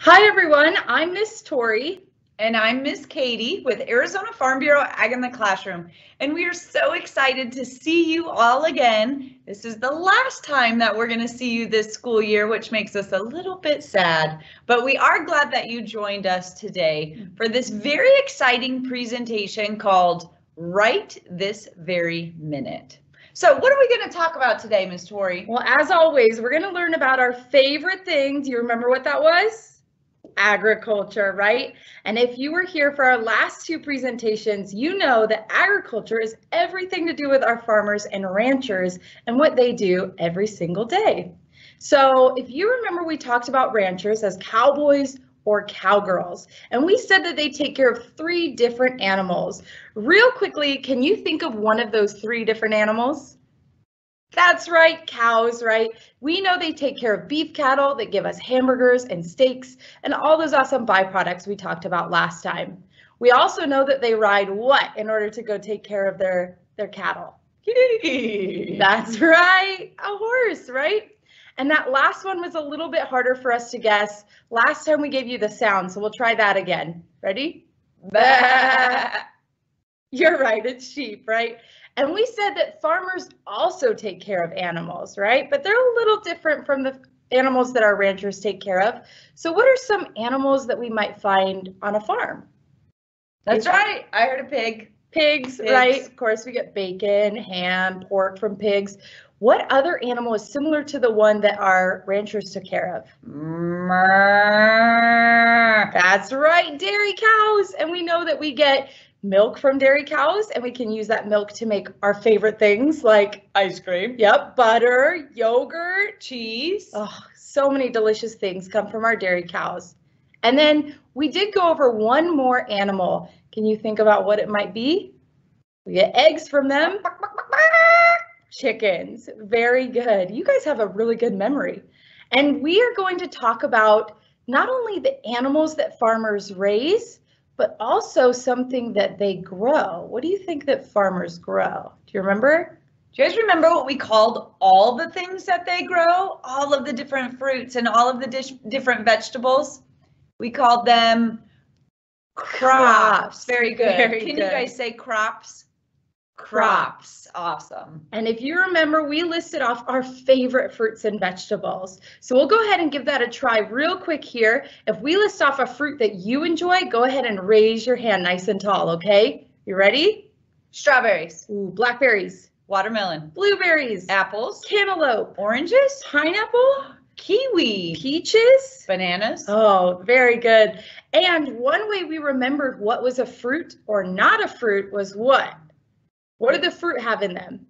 Hi everyone, I'm Miss Tori. And I'm Miss Katie with Arizona Farm Bureau Ag in the Classroom. And we are so excited to see you all again. This is the last time that we're going to see you this school year, which makes us a little bit sad. But we are glad that you joined us today for this very exciting presentation called Right This Very Minute. So what are we going to talk about today, Miss Tori? Well, as always, we're going to learn about our favorite thing. Do you remember what that was? Agriculture, right? And if you were here for our last two presentations, you know that agriculture is everything to do with our farmers and ranchers and what they do every single day. So if you remember, we talked about ranchers as cowboys or cowgirls, and we said that they take care of three different animals. Real quickly, can you think of one of those three different animals? That's right, cows, right? We know they take care of beef cattle that give us hamburgers and steaks and all those awesome byproducts we talked about last time. We also know that they ride what in order to go take care of their, their cattle? That's right, a horse, right? And that last one was a little bit harder for us to guess. Last time we gave you the sound, so we'll try that again. Ready? You're right, it's sheep, right? And we said that farmers also take care of animals, right? But they're a little different from the animals that our ranchers take care of. So what are some animals that we might find on a farm? That's right. I heard a pig. Pigs, pigs, right? Of course, we get bacon, ham, pork from pigs. What other animal is similar to the one that our ranchers took care of? That's right, dairy cows. And we know that we get milk from dairy cows and we can use that milk to make our favorite things like ice cream. Yep, butter, yogurt, cheese. Oh, so many delicious things come from our dairy cows. And then we did go over one more animal. Can you think about what it might be? We get eggs from them. Chickens. Very good. You guys have a really good memory. And we are going to talk about not only the animals that farmers raise, but also something that they grow. What do you think that farmers grow? Do you remember? Do you guys remember what we called all the things that they grow? All of the different fruits and all of the dish, different vegetables? We called them crops. crops. Very good. Very Can good. you guys say crops? Crops. Awesome. And if you remember, we listed off our favorite fruits and vegetables. So we'll go ahead and give that a try real quick here. If we list off a fruit that you enjoy, go ahead and raise your hand nice and tall, okay? You ready? Strawberries. Ooh, blackberries. Watermelon. Blueberries. Apples. Cantaloupe. Oranges. Pineapple. Kiwi. Peaches. Bananas. Oh, very good. And one way we remembered what was a fruit or not a fruit was what? What do the fruit have in them?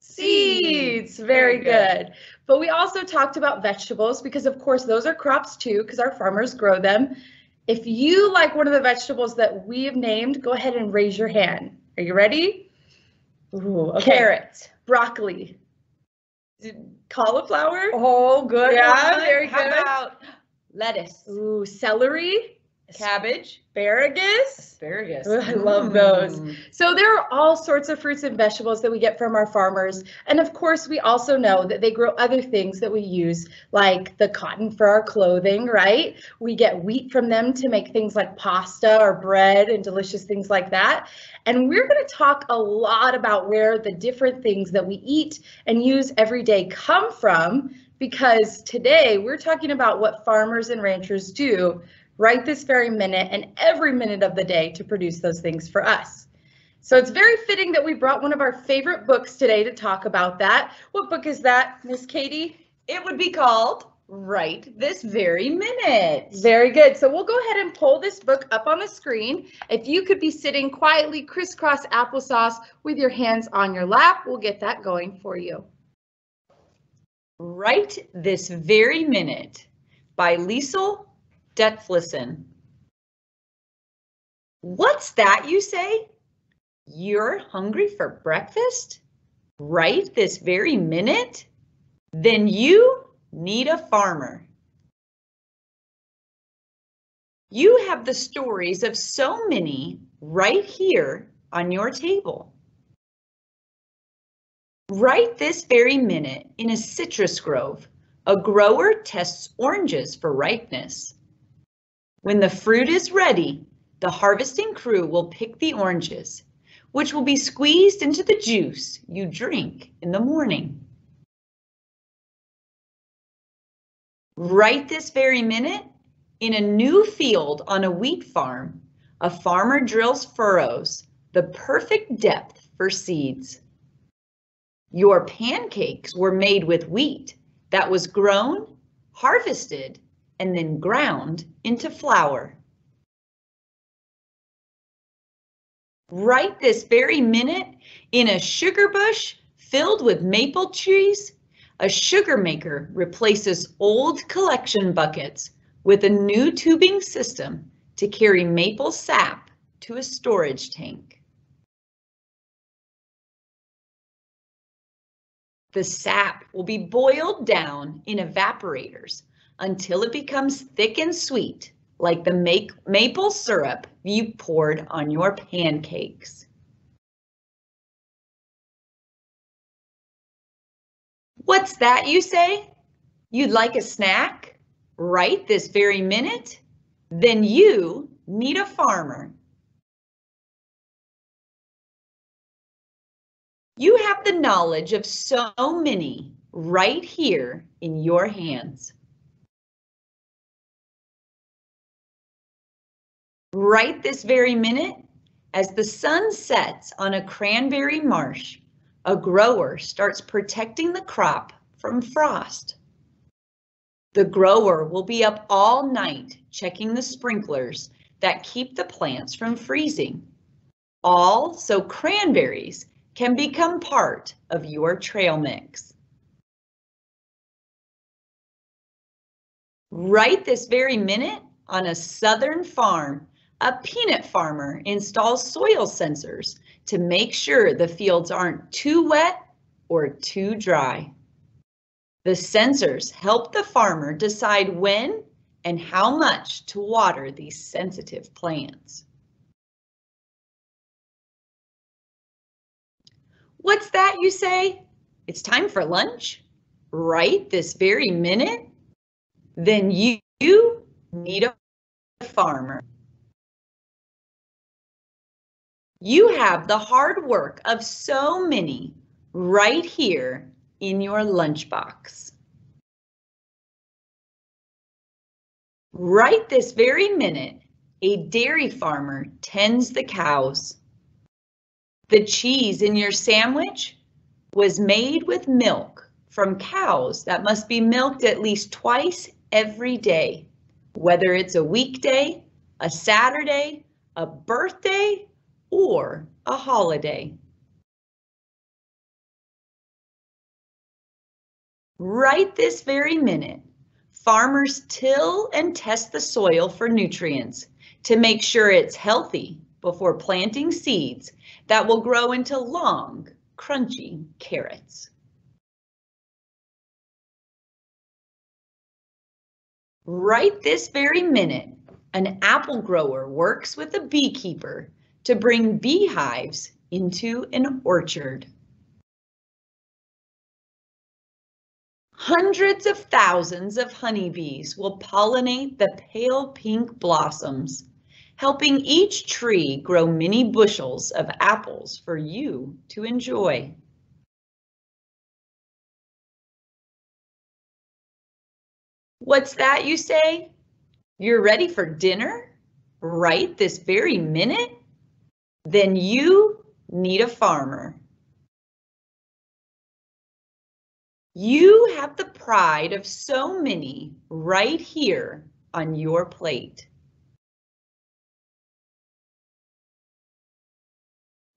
Seeds. Very, Very good. good. But we also talked about vegetables because, of course, those are crops too, because our farmers grow them. If you like one of the vegetables that we have named, go ahead and raise your hand. Are you ready? Ooh, okay. Carrots. Broccoli. Cauliflower. Oh, good. Oh, yeah, very good. How about lettuce? Ooh, celery. Cabbage. Asparagus. Asparagus. I love those. Mm. So there are all sorts of fruits and vegetables that we get from our farmers. And of course, we also know that they grow other things that we use, like the cotton for our clothing, right? We get wheat from them to make things like pasta or bread and delicious things like that. And we're going to talk a lot about where the different things that we eat and use every day come from because today we're talking about what farmers and ranchers do right this very minute and every minute of the day to produce those things for us. So it's very fitting that we brought one of our favorite books today to talk about that. What book is that, Miss Katie? It would be called Right This Very Minute. Very good. So we'll go ahead and pull this book up on the screen. If you could be sitting quietly crisscross applesauce with your hands on your lap, we'll get that going for you. Right This Very Minute by Lisl Detlefsen. What's that you say? You're hungry for breakfast? Right this very minute? Then you need a farmer. You have the stories of so many right here on your table. Right this very minute in a citrus grove, a grower tests oranges for ripeness. When the fruit is ready, the harvesting crew will pick the oranges, which will be squeezed into the juice you drink in the morning. Right this very minute, in a new field on a wheat farm, a farmer drills furrows, the perfect depth for seeds. Your pancakes were made with wheat that was grown, harvested, and then ground into flour. Right this very minute, in a sugar bush filled with maple trees, a sugar maker replaces old collection buckets with a new tubing system to carry maple sap to a storage tank. The sap will be boiled down in evaporators until it becomes thick and sweet, like the maple syrup you poured on your pancakes. What's that you say? You'd like a snack? Right this very minute? Then you need a farmer. You have the knowledge of so many right here in your hands. Right this very minute, as the sun sets on a cranberry marsh, a grower starts protecting the crop from frost. The grower will be up all night checking the sprinklers that keep the plants from freezing. All so cranberries can become part of your trail mix. Right this very minute, on a southern farm, a peanut farmer installs soil sensors to make sure the fields aren't too wet or too dry. The sensors help the farmer decide when and how much to water these sensitive plants. What's that you say? It's time for lunch? Right this very minute? Then you, you need a farmer. You have the hard work of so many right here in your lunchbox. Right this very minute, a dairy farmer tends the cows. The cheese in your sandwich was made with milk from cows that must be milked at least twice every day, whether it's a weekday, a Saturday, a birthday, or a holiday. Right this very minute, farmers till and test the soil for nutrients to make sure it's healthy before planting seeds that will grow into long, crunchy carrots. Right this very minute, an apple grower works with a beekeeper to bring beehives into an orchard. Hundreds of thousands of honeybees will pollinate the pale pink blossoms helping each tree grow many bushels of apples for you to enjoy. What's that you say? You're ready for dinner? Right this very minute? Then you need a farmer. You have the pride of so many right here on your plate.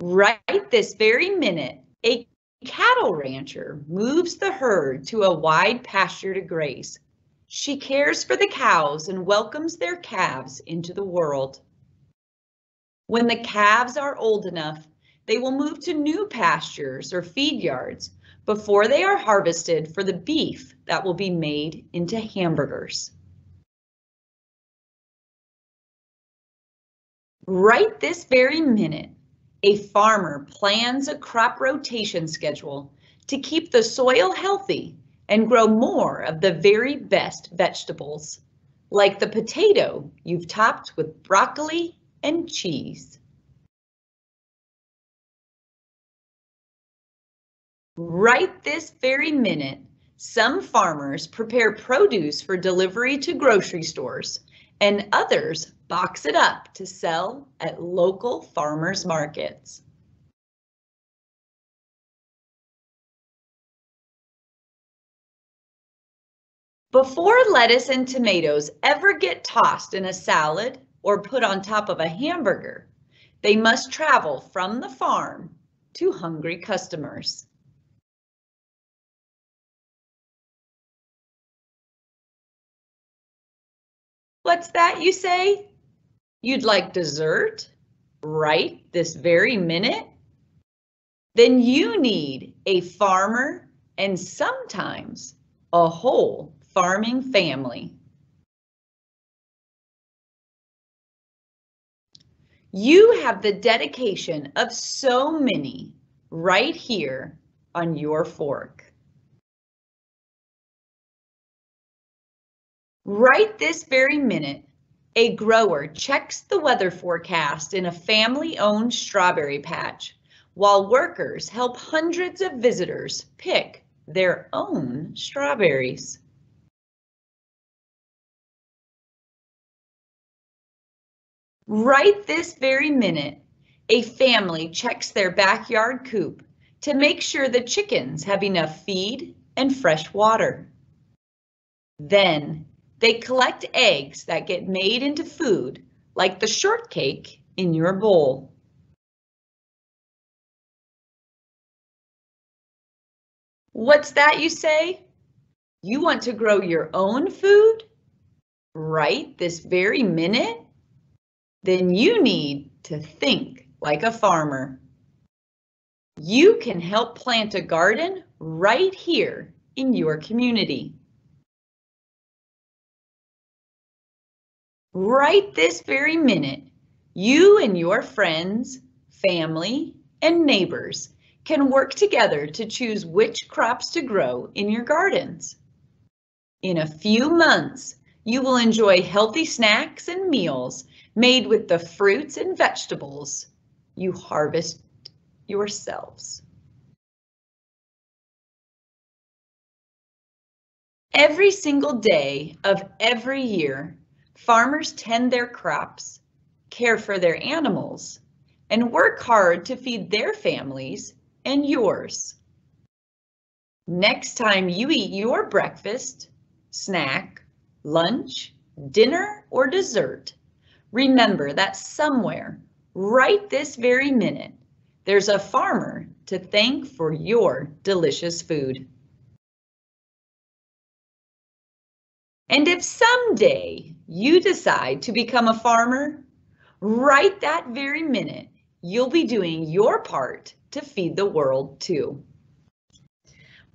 Right this very minute, a cattle rancher moves the herd to a wide pasture to graze. She cares for the cows and welcomes their calves into the world. When the calves are old enough, they will move to new pastures or feed yards before they are harvested for the beef that will be made into hamburgers. Right this very minute, a farmer plans a crop rotation schedule to keep the soil healthy and grow more of the very best vegetables, like the potato you've topped with broccoli and cheese. Right this very minute, some farmers prepare produce for delivery to grocery stores and others box it up to sell at local farmers markets. Before lettuce and tomatoes ever get tossed in a salad or put on top of a hamburger, they must travel from the farm to hungry customers. What's that you say? You'd like dessert? Right this very minute? Then you need a farmer and sometimes a whole farming family. You have the dedication of so many right here on your fork. Right this very minute, a grower checks the weather forecast in a family-owned strawberry patch while workers help hundreds of visitors pick their own strawberries. Right this very minute, a family checks their backyard coop to make sure the chickens have enough feed and fresh water. Then they collect eggs that get made into food, like the shortcake in your bowl. What's that you say? You want to grow your own food? Right this very minute? Then you need to think like a farmer. You can help plant a garden right here in your community. Right this very minute, you and your friends, family, and neighbors can work together to choose which crops to grow in your gardens. In a few months, you will enjoy healthy snacks and meals made with the fruits and vegetables you harvest yourselves. Every single day of every year, Farmers tend their crops, care for their animals, and work hard to feed their families and yours. Next time you eat your breakfast, snack, lunch, dinner, or dessert, remember that somewhere, right this very minute, there's a farmer to thank for your delicious food. And if someday you decide to become a farmer, right that very minute, you'll be doing your part to feed the world too.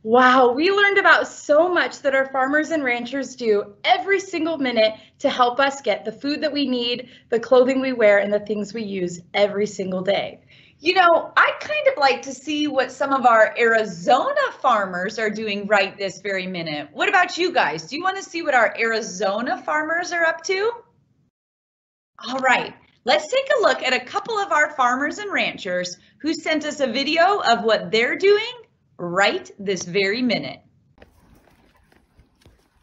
Wow, we learned about so much that our farmers and ranchers do every single minute to help us get the food that we need, the clothing we wear, and the things we use every single day. You know, I'd kind of like to see what some of our Arizona farmers are doing right this very minute. What about you guys? Do you want to see what our Arizona farmers are up to? All right, let's take a look at a couple of our farmers and ranchers who sent us a video of what they're doing right this very minute.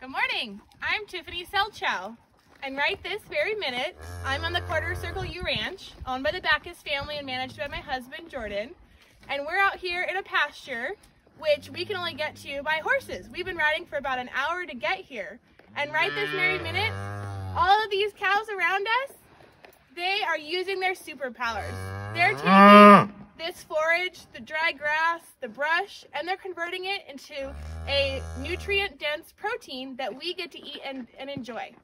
Good morning, I'm Tiffany Selchow. And right this very minute, I'm on the Quarter Circle U Ranch, owned by the Backus family and managed by my husband, Jordan. And we're out here in a pasture, which we can only get to by horses. We've been riding for about an hour to get here. And right this very minute, all of these cows around us, they are using their superpowers. They're taking this forage, the dry grass, the brush, and they're converting it into a nutrient-dense protein that we get to eat and, and enjoy.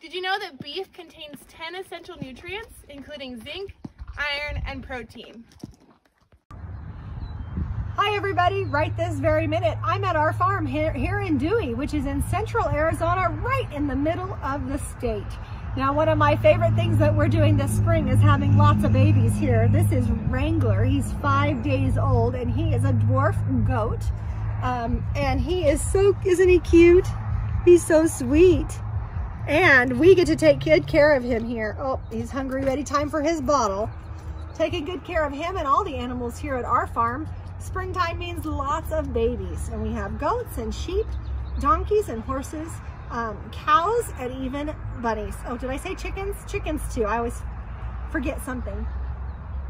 Did you know that beef contains 10 essential nutrients, including zinc, iron, and protein? Hi everybody, right this very minute, I'm at our farm here, here in Dewey, which is in central Arizona, right in the middle of the state. Now, one of my favorite things that we're doing this spring is having lots of babies here. This is Wrangler, he's five days old and he is a dwarf goat. Um, and he is so, isn't he cute? He's so sweet. And we get to take good care of him here. Oh, he's hungry, ready, time for his bottle. Taking good care of him and all the animals here at our farm. Springtime means lots of babies. And we have goats and sheep, donkeys and horses, um, cows, and even bunnies. Oh, did I say chickens? Chickens too. I always forget something.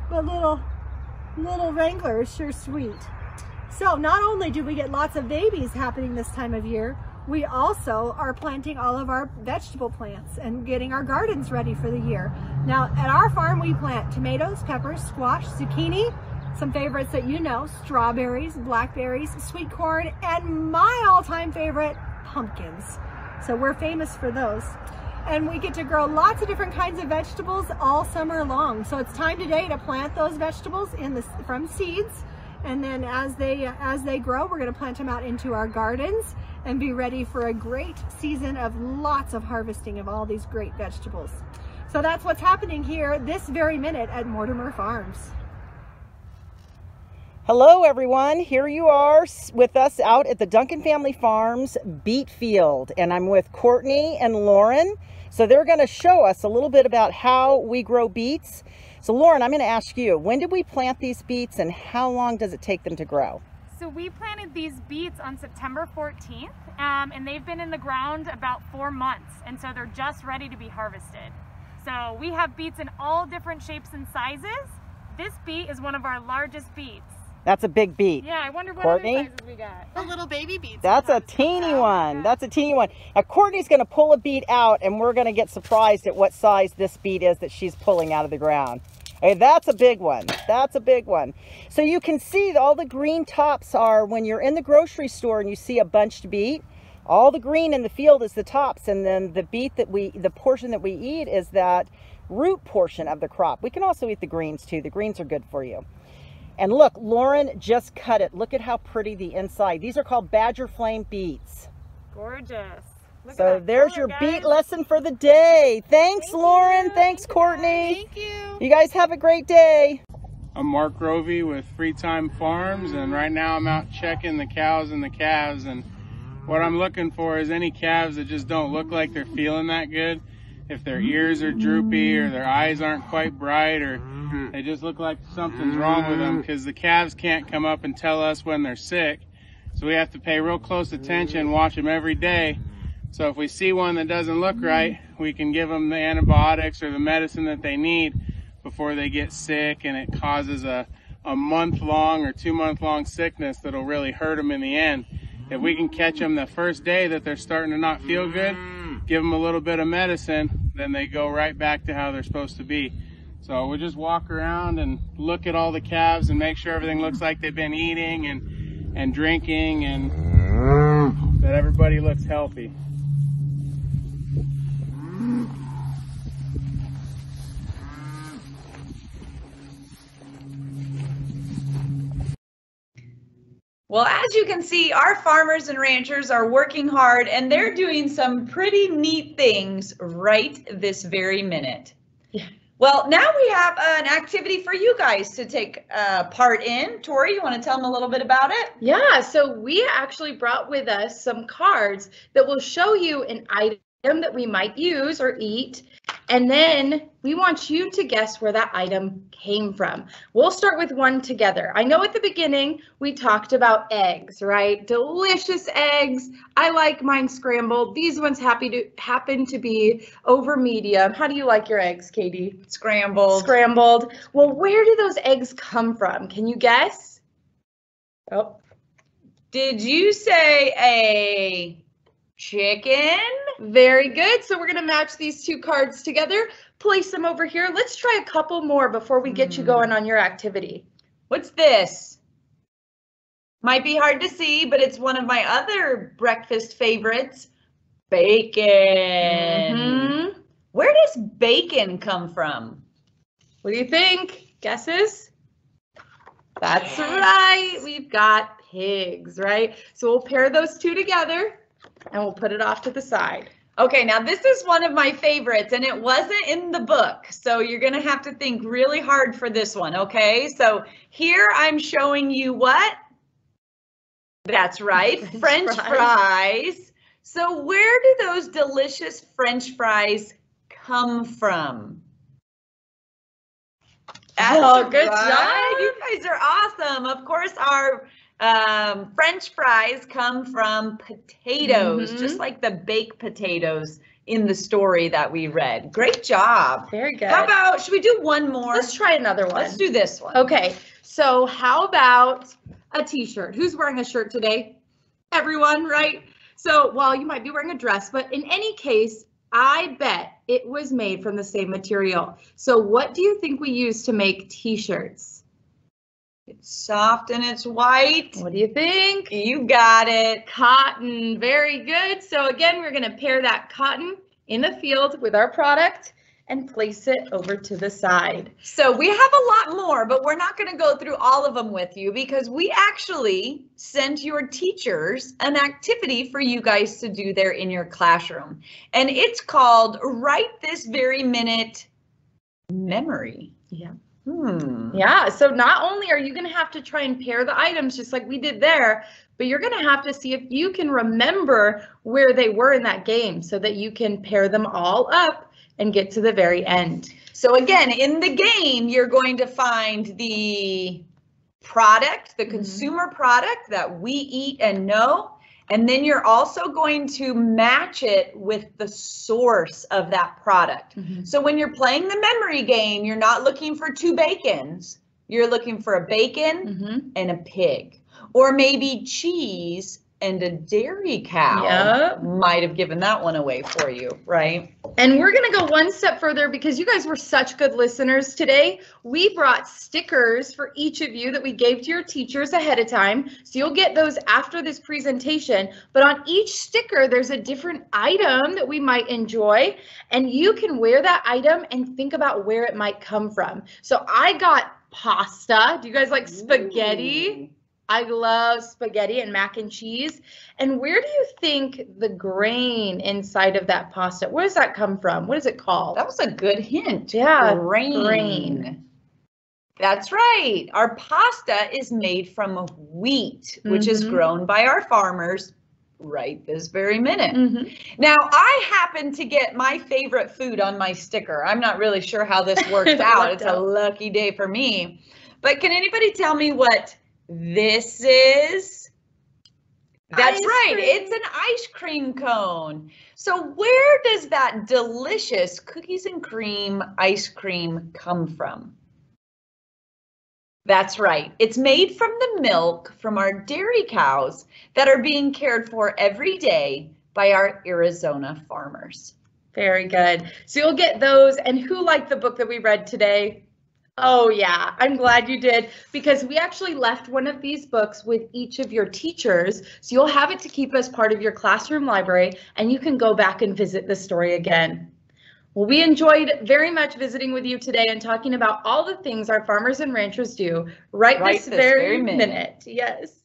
But little, little Wrangler is sure sweet. So not only do we get lots of babies happening this time of year, we also are planting all of our vegetable plants and getting our gardens ready for the year. Now at our farm we plant tomatoes, peppers, squash, zucchini, some favorites that you know, strawberries, blackberries, sweet corn, and my all-time favorite, pumpkins. So we're famous for those. And we get to grow lots of different kinds of vegetables all summer long. So it's time today to plant those vegetables in the, from seeds. And then as they, as they grow, we're gonna plant them out into our gardens and be ready for a great season of lots of harvesting of all these great vegetables. So that's what's happening here this very minute at Mortimer Farms. Hello everyone, here you are with us out at the Duncan Family Farms beet field and I'm with Courtney and Lauren. So they're gonna show us a little bit about how we grow beets. So Lauren, I'm gonna ask you, when did we plant these beets and how long does it take them to grow? So we planted these beets on September 14th um, and they've been in the ground about four months and so they're just ready to be harvested. So we have beets in all different shapes and sizes. This beet is one of our largest beets. That's a big beet. Yeah, I wonder what Courtney? other sizes we got. The little baby beets. That's a teeny one. That's a teeny one. Now Courtney's gonna pull a beet out and we're gonna get surprised at what size this beet is that she's pulling out of the ground. Hey, that's a big one. That's a big one. So you can see all the green tops are when you're in the grocery store and you see a bunched beet, all the green in the field is the tops and then the beet that we, the portion that we eat is that root portion of the crop. We can also eat the greens too. The greens are good for you. And look, Lauren just cut it. Look at how pretty the inside. These are called Badger Flame beets. Gorgeous. Look at So that there's color, your guys. beet lesson for the day. Thanks, Thank Lauren. you. Thanks, Thank you, Courtney. Thank you. You guys have a great day. I'm Mark Rovey with Freetime Farms, and right now I'm out checking the cows and the calves. And what I'm looking for is any calves that just don't look like they're feeling that good. If their ears are droopy or their eyes aren't quite bright or they just look like something's wrong with them because the calves can't come up and tell us when they're sick. So we have to pay real close attention, watch them every day. So if we see one that doesn't look right, we can give them the antibiotics or the medicine that they need before they get sick and it causes a, a month long or two month long sickness that'll really hurt them in the end. If we can catch them the first day that they're starting to not feel good, give them a little bit of medicine, then they go right back to how they're supposed to be. So we just walk around and look at all the calves and make sure everything looks like they've been eating and, and drinking and mm. that everybody looks healthy. Well, as you can see, our farmers and ranchers are working hard and they're doing some pretty neat things right this very minute. Yeah. Well, now we have an activity for you guys to take uh, part in. Tori, you want to tell them a little bit about it? Yeah, so we actually brought with us some cards that will show you an item that we might use or eat. And then we want you to guess where that item came from. We'll start with one together. I know at the beginning we talked about eggs, right? Delicious eggs. I like mine scrambled. These ones happy to happen to be over medium. How do you like your eggs, Katie? Scrambled. Scrambled. Well, where do those eggs come from? Can you guess? Oh, Did you say a chicken? Very good. So we're going to match these two cards together, place them over here. Let's try a couple more before we get you Mm. going on your activity. What's this? Might be hard to see, but it's one of my other breakfast favorites bacon. Mhm. Where does bacon come from? What do you think? Guesses? That's right. We've got pigs, right? So we'll pair those two together and we'll put it off to the side. Okay, now this is one of my favorites and it wasn't in the book. So you're going to have to think really hard for this one, okay? So here I'm showing you what? That's right, French French, fries. fries. So where do those delicious French fries come from? That's Oh, good right. job. You guys are awesome. Of course, our um, French fries come from potatoes, Mhm. just like the baked potatoes in the story that we read. Great job. Very good. How about, should we do one more? Let's try another one. Let's do this one. Okay, so how about a t-shirt? Who's wearing a shirt today? Everyone, right? So, well, you might be wearing a dress, but in any case, I bet it was made from the same material. So what do you think we use to make t-shirts? It's soft and it's white. What do you think? You got it. Cotton, very good. So again, we're gonna pair that cotton in the field with our product and place it over to the side. So we have a lot more, but we're not going to go through all of them with you because we actually sent your teachers an activity for you guys to do there in your classroom. And it's called Right This Very Minute Memory. Yeah. Hmm. Yeah, so not only are you going to have to try and pair the items just like we did there, but you're going to have to see if you can remember where they were in that game so that you can pair them all up and get to the very end. So again, in the game, you're going to find the product, the Mhm. consumer product that we eat and know. And then you're also going to match it with the source of that product. So when you're playing the memory game, you're not looking for two bacons. You're looking for a bacon Mhm. and a pig, or maybe cheese and a dairy cow. Yep. Might have given that one away for you, right? And we're going to go one step further because you guys were such good listeners today. We brought stickers for each of you that we gave to your teachers ahead of time. So you'll get those after this presentation. But on each sticker, there's a different item that we might enjoy. And you can wear that item and think about where it might come from. So I got pasta. Do you guys like spaghetti? I love spaghetti and mac and cheese. And where do you think the grain inside of that pasta, where does that come from? What is it called? That was a good hint. Yeah, grain. grain. That's right. Our pasta is made from wheat, which is Mhm. grown by our farmers right this very minute. Mhm. Now, I happen to get my favorite food on my sticker. I'm not really sure how this worked It out. It's a lucky day for me. But can anybody tell me what this is? That's Ice right. cream. It's an ice cream cone. So where does that delicious cookies and cream ice cream come from? That's right. It's made from the milk from our dairy cows that are being cared for every day by our Arizona farmers. Very good. So you'll get those. And who liked the book that we read today? Oh, yeah. I'm glad you did because we actually left one of these books with each of your teachers. So you'll have it to keep as part of your classroom library and you can go back and visit the story again. Well, we enjoyed very much visiting with you today and talking about all the things our farmers and ranchers do right, Right this, this very, very minute. minute. Yes.